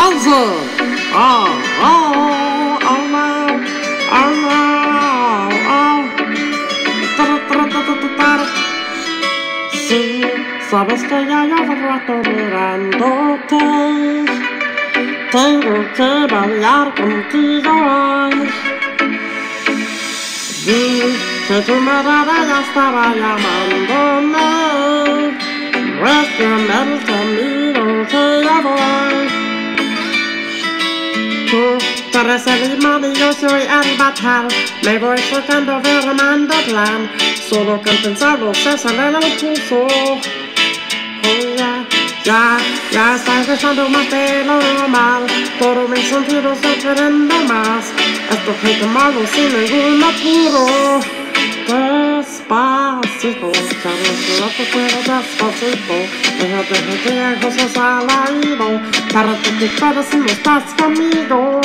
Oh, oh, oh no, oh no, oh. Tar, tar. Sí, sabes que ya llevo rato mirándote. Tengo que bailar contigo hoy. Vi que tu mirada ya estaba llamándome. Recuerda Te recibí mami, yo soy arrebatar Me voy tocando, derramando plan. Solo con pensarlo se sale el pulso Oh ya, ya, ya estás dejando más de lo normal. Todos mis sentidos se queriendo más. Esto que tomarlo sin ningún apuro Despacito, Carlos, no te puedo despacito. Déjate que te cosas al oído Para que te quedes si no estás conmigo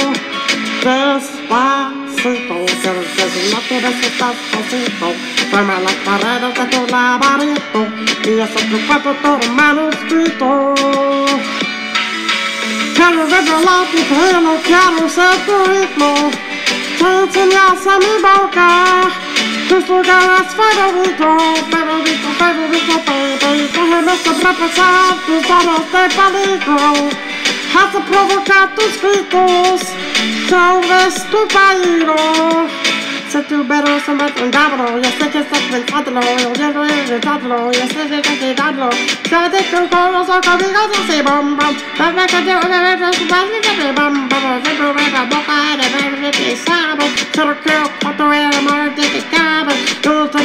Despacito, quieres estás despacito Toma las paredes de tu laberinto Y haz tu cuerpo todo manuscrito Quiero revelar tu pelo, quiero ser tu ritmo Te enseñas a mi boca tus lugares favoritos, favorito, favorito, baby Déjame sobrepasar tus aros de peligro Ați provocat un sfântus Sau răstupairo Sunt iuberul, sunt bătrân dabro Este că sunt prin fadlo Eu gerul e de dadlo Este de de dadlo Că e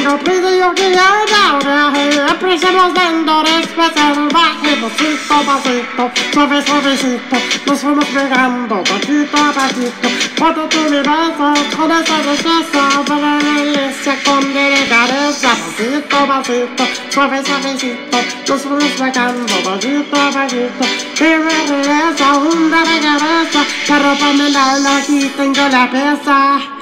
Yo y yo quiero dar Apreciamos eh, dando Expresa salvaje Pasito a pasito Suave suavecito Nos fuimos pegando Pasito a pasito Cuando tú me besas Con esa belleza Para la iglesia con delicadeza Pasito a pasito Suave suavecito Nos fuimos pegando Pasito a pasito Y me regresa Una de cabeza Pero para me aquí tengo la pieza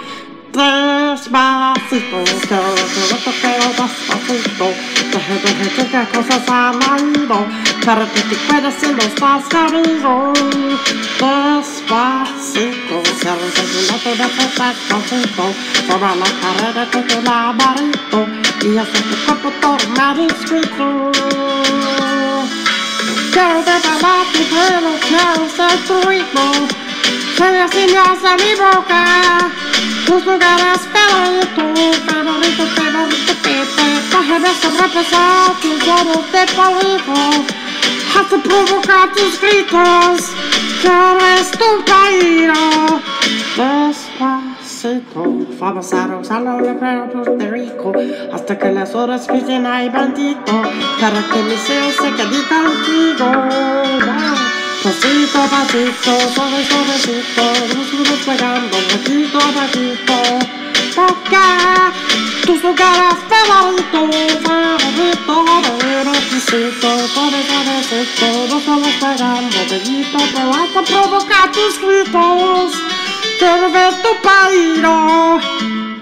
Despacito, quiero que lo toqueo despacito Deje, deje que cosas han oído Para que te quedes si no estás conmigo Despacito, quiero que no te dejes despacito Toma la carrera de tu laberinto Y hace tu cuerpo todo manuscrito Quiero revelar tu pelo, quiero ser tu ritmo Enseñas a mi boca tus lugares favoritos, favorito, favorito, Pepe. Déjame sobrepasar tus ojos de polvo. Haz provocar tus gritos, que eres tu caído. Despacito, vamos a rozarlo de Puerto Rico, hasta que las horas pisen ay bandito, para que mi ser se quede contigo. Pasito a pasito, suave suavecito, nos fuimos pegando poquito a poquito. Toca tus lugares favoritos, favorito, pero pisito, suave suavecito, nos fuimos pegando poquito, pero hasta provocar tus gritos. Quiero ver tu pairo,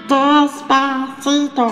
despacito.